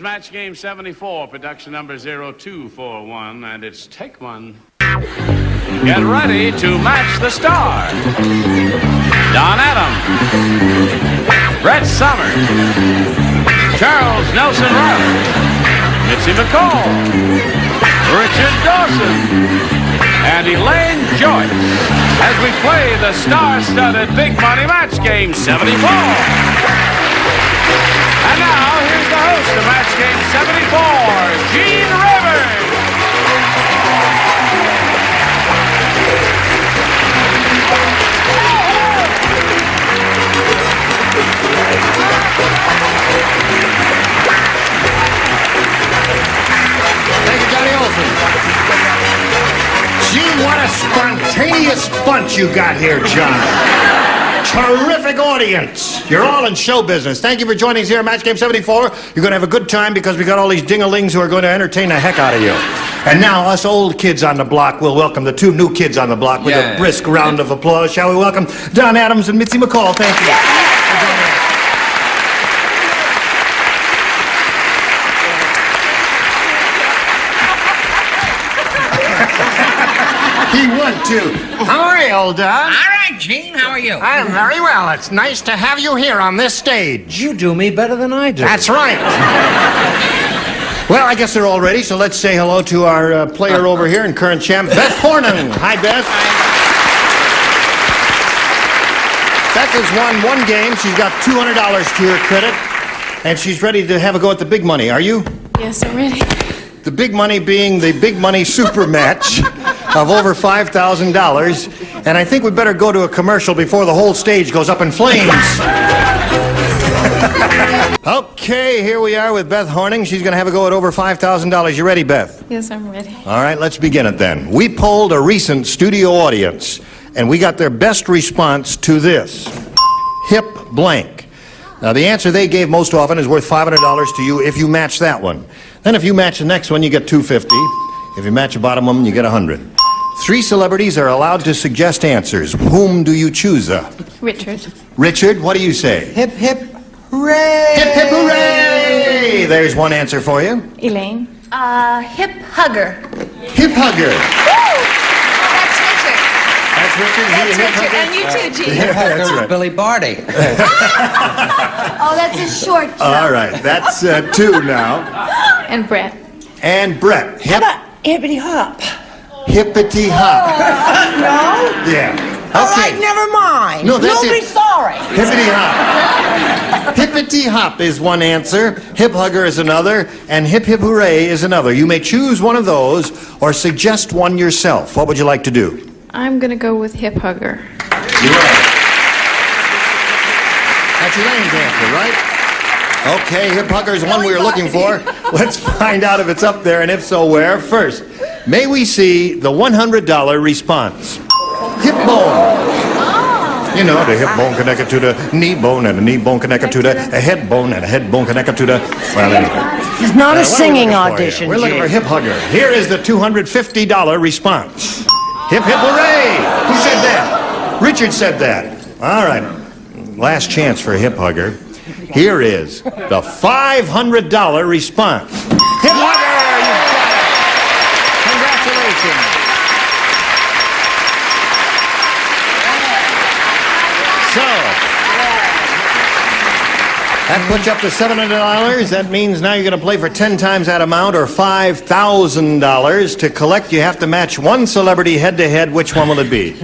Match Game 74, production number 0241, and it's take one. Get ready to match the star. Don Adams, Brett Somers, Charles Nelson Reilly, Mitzi McCall, Richard Dawson, and Elaine Joyce as we play the star-studded Big Money Match Game 74. Here's the host of Match Game 74, Gene Rayburn. Thank you, Johnny Olson. Gee, what a spontaneous bunch you got here, John. Terrific audience. You're all in show business. Thank you for joining us here at Match Game 74. You're going to have a good time because we got all these dingalings who are going to entertain the heck out of you. And now, us old kids on the block will welcome the two new kids on the block with Yeah. a brisk round of applause. Shall we welcome Don Adams and Mitzi McCall? Thank you. He won too. How are you, old Don? All right, Gene, how are you? I'm very well. It's nice to have you here on this stage. You do me better than I do. That's right. well, I guess they're all ready, so let's say hello to our uh, player over here and current champ, Beth Hornan. Hi, Beth. Beth has won one game. She's got $200 to her credit, and she's ready to have a go at the big money. Are you? Yes, I'm ready. The big money being the big money super match of over $5,000. And I think we better go to a commercial before the whole stage goes up in flames. okay, here we are with Beth Horning. She's going to have a go at over $5,000. You ready, Beth? Yes, I'm ready. All right, let's begin it then. We polled a recent studio audience, and we got their best response to this hip blank. Now, the answer they gave most often is worth $500 to you if you match that one. Then, if you match the next one, you get 250 If you match the bottom one, you get 100 Three celebrities are allowed to suggest answers. Whom do you choose? Uh, Richard. Richard, what do you say? Hip, hip, hooray! Hip, hip, hooray! There's one answer for you. Elaine. Uh, hip hugger. Hip hugger. That's Richard. That's Richard. Is he a That's Richard. And you too, Gene. Yeah, that's right. Billy Barty. Oh, that's a short jump. All right, that's uh, two now. And Brett. And Brett, hip, Hippity hop. hippity hop. No? Yeah. All right, Okay. never mind. No, that's You'll it. be sorry. Hippity hop. Hippity hop is one answer, hip hugger is another, and hip hip hooray is another. You may choose one of those or suggest one yourself. What would you like to do? I'm gonna go with hip hugger. You are. That's Elaine's answer, right? Okay, hip hugger is one we were looking for. Let's find out if it's up there and if so, where. First, may we see the $100 response? Hip bone. You know, the hip bone connected to the knee bone, and the knee bone connected to the a head bone, and a head bone connected to the. Well, anyway. It's not Uh, a what we singing here? audition, We're looking for hip hugger. Here is the $250 response. Hip hip hooray! Who said that? Richard said that. All right. Last chance for hip hugger. Here is the $500 response. Hip that puts you up to $700. That means now you're going to play for 10 times that amount or $5,000. To collect, you have to match one celebrity head to head. Which one will it be?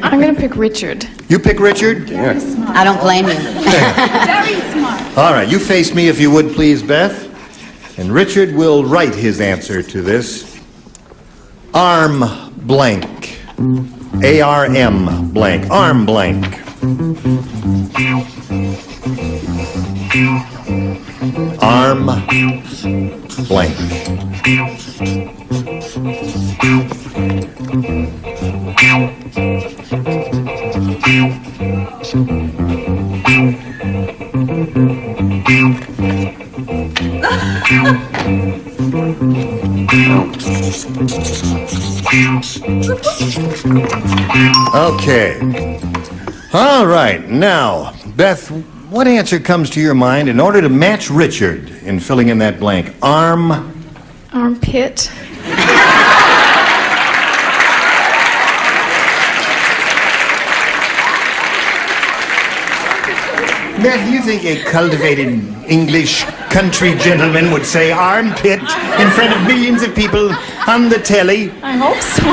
I'm gonna pick Richard. You pick Richard? Very smart. I don't blame you. Very smart. All right, you face me if you would, please, Beth. And Richard will write his answer to this. Arm blank. A R M blank. Arm blank. Arm blank. Okay. All right. Now, Beth, what answer comes to your mind in order to match Richard in filling in that blank? Arm. Armpit. Beth, do you think a cultivated English country gentleman would say armpit in front of millions of people on the telly? I hope so.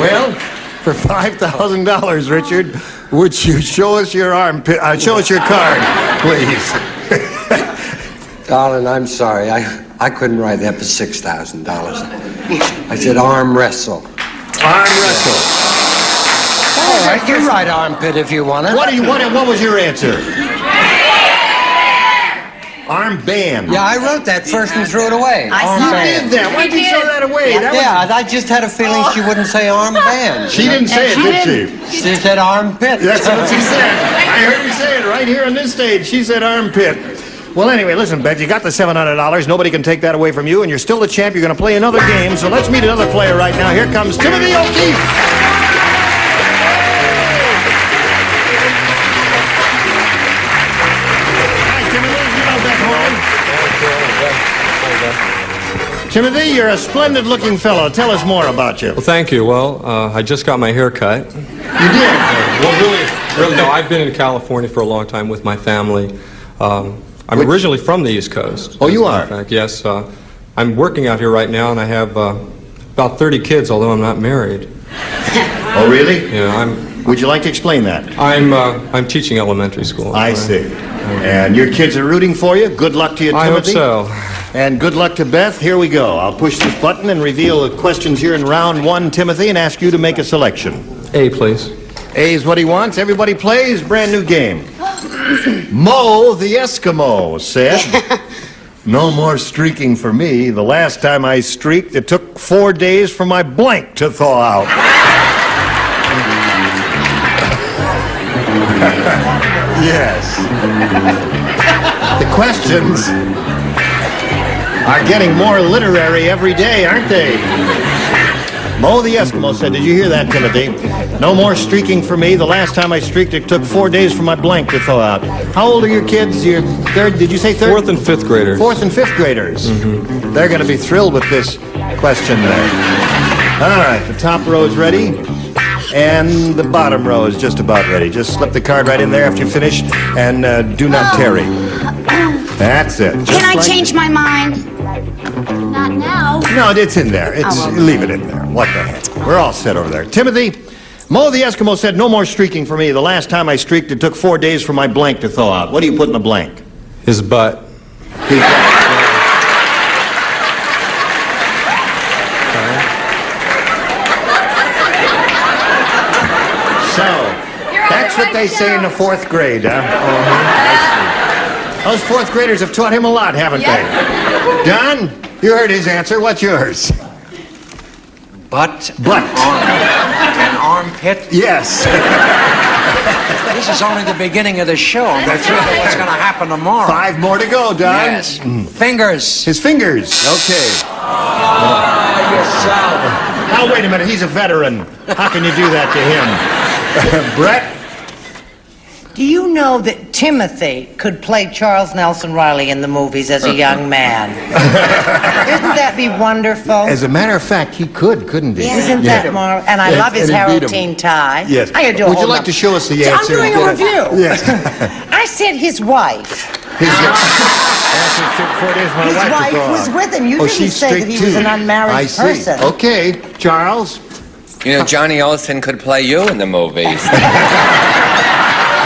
Well, for $5,000, Richard, would you show us your armpit, uh, show us your card, please? Darling, I'm sorry. I, I couldn't write that for $6,000. I said arm wrestle. Arm wrestle. All right, you write armpit if you want it. What do you what, what was your answer? Arm band. Yeah, I wrote that first and threw it away. I arm saw You band. did that. Why did you throw that away? That was- Yeah, I just had a feeling she oh. wouldn't say arm band. she didn't say it, She did she? She said armpit. That's what she said. I heard her say it right here on this stage. She said armpit. Well, anyway, listen, Beth, you got the $700. Nobody can take that away from you, and you're still the champ. You're going to play another game, so let's meet another player right now. Here comes Timothy O'Keefe. Timothy. You know Beth Horn? Timothy, you're a splendid looking fellow. Tell us more about you. Well, thank you. Well, uh, I just got my hair cut. You did. Well, really, really, no. I've been in California for a long time with my family. Um, I'm Which- originally from the East Coast. Oh, you are? Fact. Yes. Uh, I'm working out here right now, and I have uh, about 30 kids, although I'm not married. Oh, really? Yeah, I'm. Would you like to explain that? I'm. Uh, I'm teaching elementary school. I Uh, see. And your kids are rooting for you. Good luck to you, Timothy. I hope so. And good luck to Beth. Here we go. I'll push this button and reveal the questions here in round one, Timothy, and ask you to make a selection. A, please. A is what he wants. Everybody plays. Brand new game. Mo the Eskimo said, No more streaking for me. The last time I streaked, it took four days for my blank to thaw out. yes. The questions are getting more literary every day, aren't they? Mo the Eskimo said, Did you hear that, Timothy? No more streaking for me. The last time I streaked, it took four days for my blank to thaw out. How old are your kids? Your third, did you say third? Fourth and fifth graders. Fourth and fifth graders. They're going to be thrilled with this question there. All right, the top row is ready. And the bottom row is just about ready. Just slip the card right in there after you finish, and uh, do not tarry. That's it. Just Can I like- change my mind? Not mm. now. No, it's in there. It's Oh, well. leave it in there. What the heck? We're all set over there. Timothy, Mo the Eskimo said, "No more streaking for me. The last time I streaked, it took four days for my blank to thaw out. What do you put in the blank?" His butt. He- So, that's what they say in the fourth grade, huh? Those fourth graders have taught him a lot, haven't they? Don, you heard his answer. What's yours? Butt. Butt. An armpit. Yes. This is only the beginning of the show. That's really what's going to happen tomorrow. Five more to go, Don. Yes. Fingers. His fingers. Okay. Ah, yourself. Now, wait a minute. He's a veteran. How can you do that to him? Brett? Do you know that Timothy could play Charles Nelson Reilly in the movies as a young man? Wouldn't that be wonderful? As a matter of fact, he could, couldn't he? Isn't Yeah. that mar? And I And- love his and he beat Harold him. Teen tie. Yes. I could do a Would you like lot- to show us the See, answer? I'm doing a review. Yes. I said his wife. His, answer took four days for my His wife wife was with him. You oh, didn't she's say that he too. was an unmarried I see. person. Okay, Charles. You know, Johnny Olson could play you in the movies.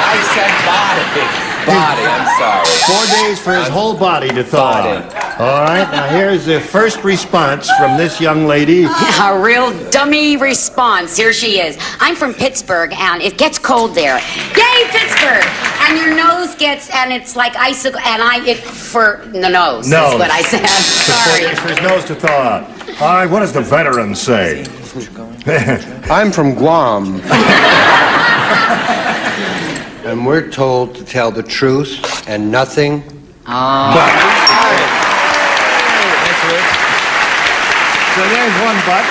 I said body. Body, I'm sorry. Four days for his uh, whole body to thaw. Body. out. All right, now here's the first response from this young lady. A real dummy response. Here she is. I'm from Pittsburgh, and it gets cold there. Yay, Pittsburgh! And your nose gets, and it's like icicle, and I it for the nose. Nose. is what I said. Took four Sorry. days for his nose to thaw out. All right, what does the veteran say? I'm from Guam. and we're told to tell the truth and nothing. But. So there's one but.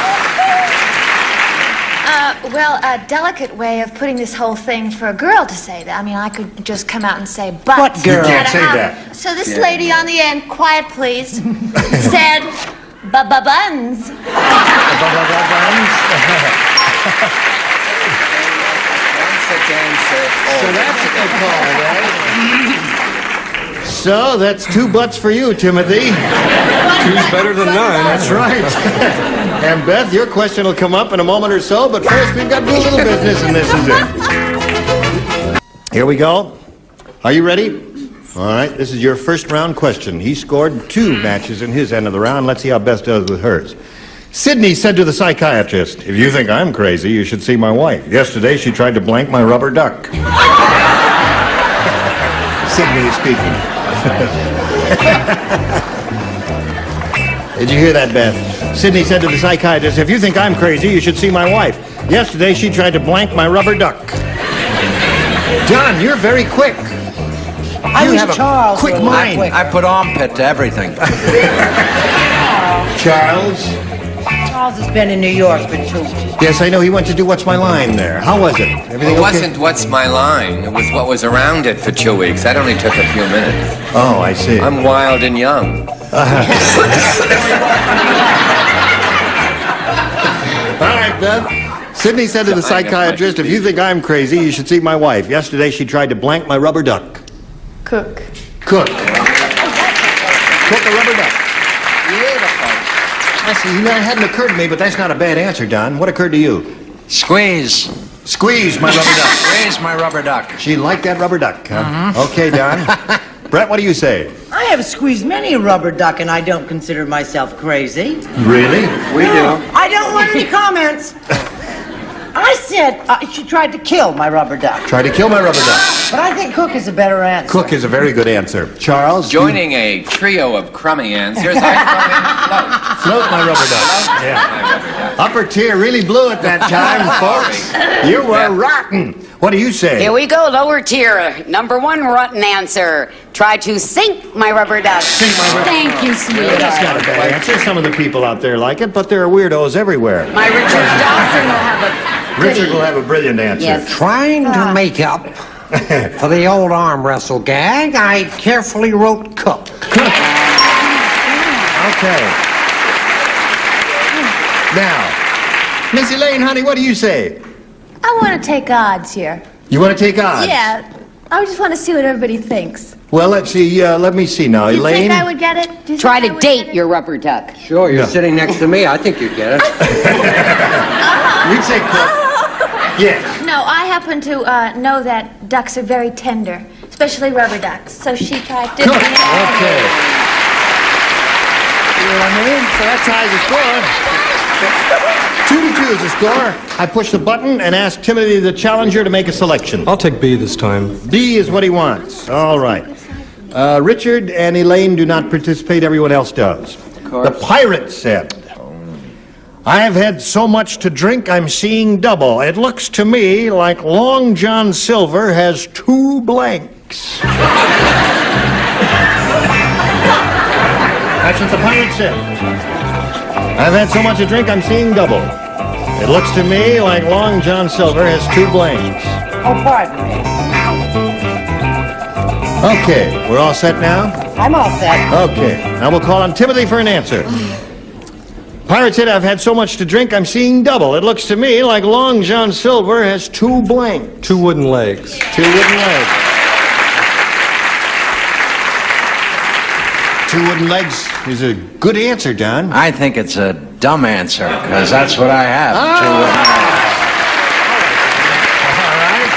Uh, well, a delicate way of putting this whole thing for a girl to say that. I mean, I could just come out and say, but. What girl? You can't say have- that. So this lady on the end, quiet please, said, ba-ba-buns. Once again, sir. So that's what they call right? So that's two butts for you, Timothy. Two's better than nine. That's right. and Beth, your question will come up in a moment or so, but first we've got to do a little business, and this is it. Here we go. Are you ready? All right, this is your first round question. He scored two matches in his end of the round. Let's see how Beth does with hers. Sydney said to the psychiatrist, If you think I'm crazy, you should see my wife. Yesterday she tried to blank my rubber duck. Sydney is speaking. Did you hear that, Beth? Sydney said to the psychiatrist, If you think I'm crazy, you should see my wife. Yesterday she tried to blank my rubber duck. John, you're very quick. I You wish have a quick mind. quick. I put armpit to everything. Charles? Charles has been in New York for two weeks. Yes, I know he went to do What's My Line there. How was it? Everything It okay? wasn't what's my line. It was what was around it for two weeks. That only took a few minutes. Oh, I see. I'm wild and young. All right, Beth. Sydney said to the psychiatrist, If you think I'm crazy, you should see my wife. Yesterday she tried to blank my rubber duck. Cook. Cook. Cook a rubber duck. Beautiful. I see. You know, it hadn't occurred to me, but that's not a bad answer, Don. What occurred to you? Squeeze. Squeeze my rubber duck. Squeeze my rubber duck. She liked that rubber duck, huh? Mm-hmm. Okay, Don. Brett, what do you say? I have squeezed many a rubber duck, and I don't consider myself crazy. Really? We No, do. I don't want any comments. I said uh, she tried to kill my rubber duck, Try to kill my rubber duck. but I think Cook is a better answer. Cook is a very good answer. Charles? you Joining a trio of crummy answers, I Float my rubber duck. Yeah. Rubber duck. Upper tier really blew it that time, folks. You were rotten. What do you say? Here we go, lower tier. Number one rotten answer. Try to sink my rubber duck. Sink my rubber- Thank you, Well, that's not a bad answer. Some of the people out there like it, but there are weirdos everywhere. My Richard Dawson will have a Richard will have a brilliant answer. Yes. Trying to make up for the old arm wrestle gag, I carefully wrote Cook. Okay. Now, Miss Elaine, honey, what do you say? I want to take odds here. You want to take odds? Yeah, I just want to see what everybody thinks. Well, let's see. Uh, let me see now, Do you Elaine. think I would get it? Do you Try think I to would get date it? your rubber duck. Sure, you're Yeah. sitting next to me. I think you get it. We'd say Cook. Yes. No, I happen to uh, know that ducks are very tender, especially rubber ducks. So she tried to. Cook. Okay. You know what I mean? So that ties the score. Two to two is the score. I push the button and ask Timothy the challenger to make a selection. I'll take B this time. B is what he wants. All right. Uh, Richard and Elaine do not participate. Everyone else does. The pirate said, I have had so much to drink, I'm seeing double. It looks to me like Long John Silver has two blanks. That's what the pirate said. I've had so much to drink, I'm seeing double. It looks to me like Long John Silver has two blanks. Oh, pardon me. Okay, we're all set now? I'm all set. Okay, now we'll call on Timothy for an answer. Pirate said, I've had so much to drink, I'm seeing double. It looks to me like Long John Silver has two blanks. Two wooden legs. Two wooden legs. Two wooden legs is a good answer, Don. I think it's a dumb answer, because that's what I have. Two wooden ah! legs. All right.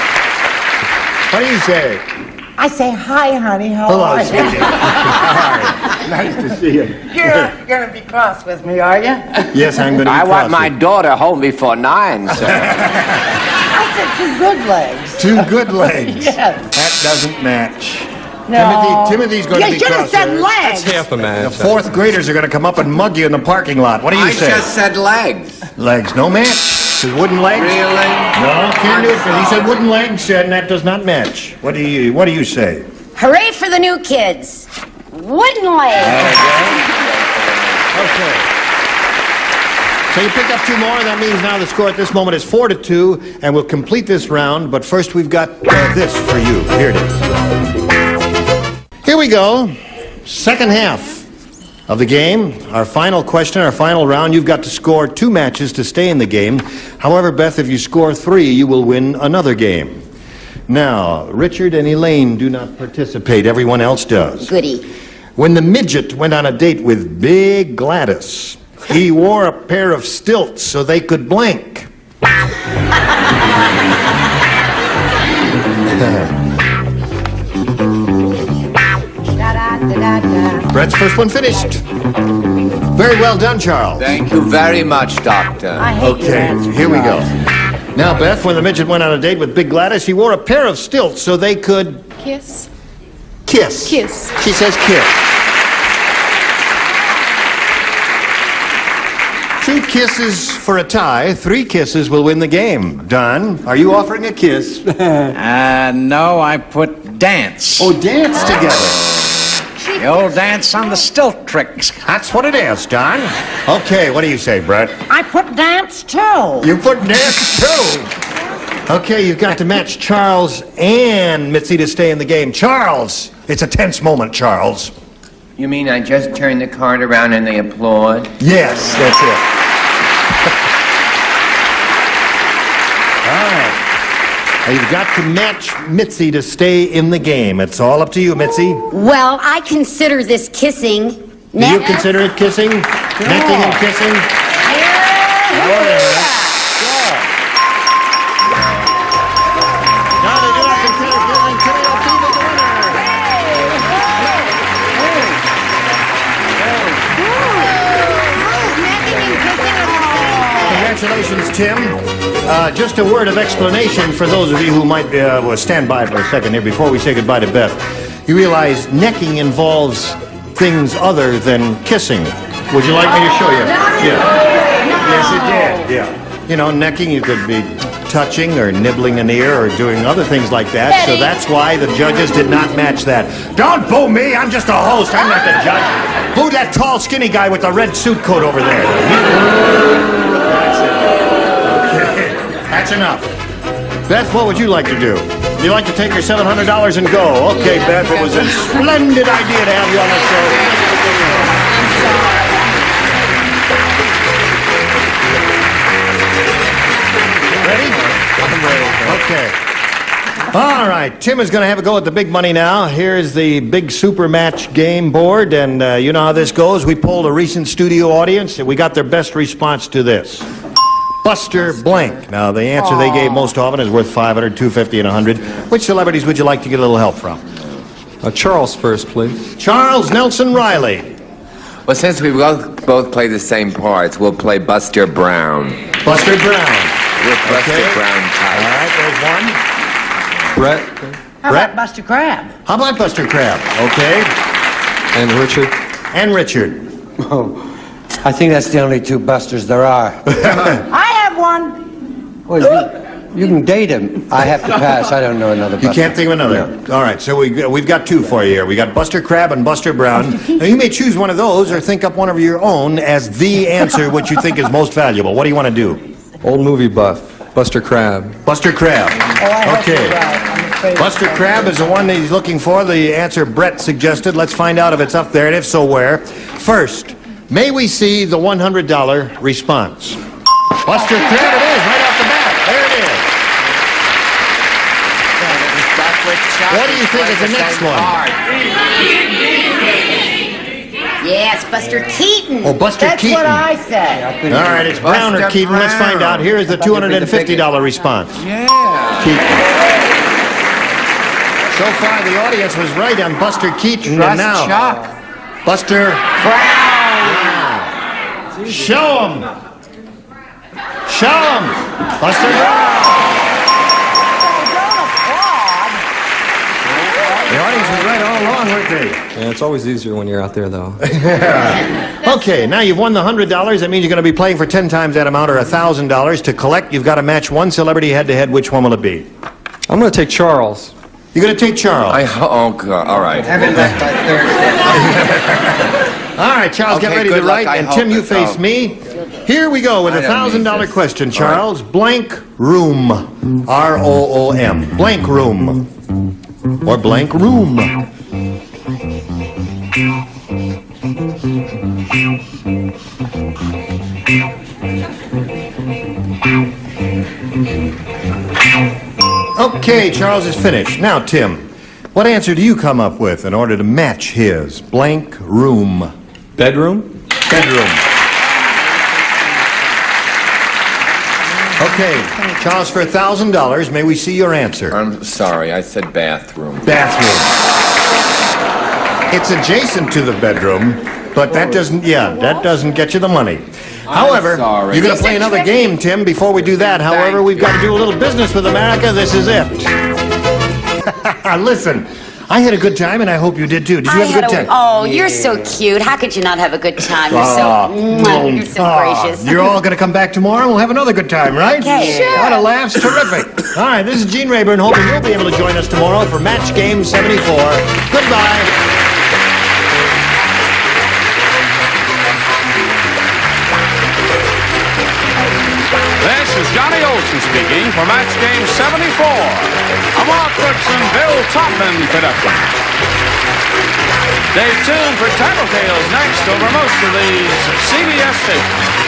What do you say? I say hi, honey. How Hello, are you? Hi. Nice to see you. You're going to be cross with me, are you? Yes, I'm going to be I want my daughter home before nine, sir. I said two good legs. Two good legs. Yes. That doesn't match. No. Timothy, Timothy's going you to be should have cross said with her. legs. Half a man. The fourth graders are going to come up and mug you in the parking lot. What do you I say? just said legs. Legs, no match. Says wooden legs. Really? No, can't do it. 'cause He said wooden legs, and that does not match. What do you What do you say? Hooray for the new kids. Wooden leg. Okay. So you pick up two more. That means now the score at this moment is four to two, and we'll complete this round. But first, we've got uh, this for you. Here it is. Here we go. Second half of the game. Our final question, our final round. You've got to score two matches to stay in the game. However, Beth, if you score three, you will win another game. Now, Richard and Elaine do not participate. Everyone else does. Goody. When the midget went on a date with Big Gladys, he wore a pair of stilts so they could blink. Brett's first one finished. Very well done, Charles. Thank you very much, Doctor. Okay, here we go. Now, Beth, when the midget went on a date with Big Gladys, he wore a pair of stilts so they could Kiss. kiss. Kiss. She says kiss. Two kisses for a tie. Three kisses will win the game. Don, are you offering a kiss? Uh, no, I put dance. Oh, dance together. The old dance on the stilt tricks. That's what it is, Don. Okay, what do you say, Brett? I put dance too. You put dance too. Okay, you've got to match Charles and Mitzi to stay in the game. Charles, it's a tense moment, Charles. You mean I just turn the card around and they applaud? Yes, that's it. All right. Now you've got to match Mitzi to stay in the game. It's all up to you, Mitzi. Well, I consider this kissing. Do you consider it kissing? Necking and kissing? Whatever. Now they do not consider killing Kitty O'Keefe as the winner. Congratulations, Tim. Uh, just a word of explanation for those of you who might uh, well, stand by for a second here before we say goodbye to Beth. You realize necking involves things other than kissing. Would you like me to show you? Yeah. Yes, it did. Yeah. You know, necking, you could be touching or nibbling an ear or doing other things like that. So that's why the judges did not match that. Don't boo me. I'm just a host. I'm not the judge. Boo that tall, skinny guy with the red suit coat over there. That's enough. Beth, what would you like to do? You'd like to take your $700 and go. Okay, Beth, it was a splendid idea to have you on the show. Ready? I'm ready. Okay. All right, Tim is going to have a go at the big money now. Here's the big super match game board, and uh, you know how this goes. We polled a recent studio audience, and we got their best response to this. Buster Blank. Now, the answer they gave most often is worth 500, 250, and 100. Which celebrities would you like to get a little help from? Uh, Charles first, please. Charles Nelson Reilly. Well, since we both both play the same parts, we'll play Buster Brown. Buster Brown. With Buster Okay. Brown All type. right, there's one. Brett How Brett? about Buster Crabbe? How about Buster Crabbe? Okay. and Richard. And Richard. Oh, I think that's the only two busters there are. I have one. Well, you, you can date him. I have to pass. I don't know another buster. You can't think of another. All right, so we, we've got two for you here. We got Buster Crabbe and Buster Brown. now, you may choose one of those or think up one of your own as the answer which you think is most valuable. What do you want to do? Old movie buff. Buster Crabbe. Buster Crabbe. Oh, I have to Okay. ride. I'm afraid Buster Crabbe is the one that he's looking for. The answer Brett suggested. Let's find out if it's up there, and if so, where. First, may we see the $100 response? Buster Crabbe it is, right off the bat. There it is. What do you think is the next one? Yes, Buster Keaton. Oh, Buster That's Keaton. what I said. All right, it's Brown or Buster Keaton. Let's find out. Here is the $250 response. Yeah. Keaton. So far, the audience was right on Buster Keaton, and Trust now Chuck. Buster Brown. Show him. Show him. Buster Brown. The audience was right all along, weren't they? Yeah, it's always easier when you're out there, though. Okay, now you've won the $100. That means you're going to be playing for 10 times that amount or $1,000. To collect, you've got to match one celebrity head to head. Which one will it be? I'm going to take Charles. You're going to take Charles. I oh God. All right. All right, Charles, get ready to write. And Tim, you face me. Here we go with a thousand dollar question, All right. Charles. Blank room. R O O M. Blank room. Or blank room. Okay, Charles is finished. Now, Tim, what answer do you come up with in order to match his blank room? Bedroom? Bedroom. Okay, Charles, for a thousand dollars, may we see your answer? I'm sorry, I said bathroom. Bathroom. It's adjacent to the bedroom, but that oh. doesn't, yeah, that doesn't get you the money. However, you're going to play another game, Tim, before we do that. However, we've got to do a little business with America. This is it. Listen, I had a good time, and I hope you did too. Did you I have a had good a, time? oh, you're so cute. How could you not have a good time? You're so, mwah, you're so ah, gracious. You're all going to come back tomorrow. And we'll have another good time, right? Okay. Sure. What a laughs. Terrific. All right, this is Gene Rayburn, hoping you'll be able to join us tomorrow for Match Game 74. Goodbye. Speaking for Match Game 74. A Mark Bill Todman production. Stay tuned for Tattletales next over most of these CBS stations.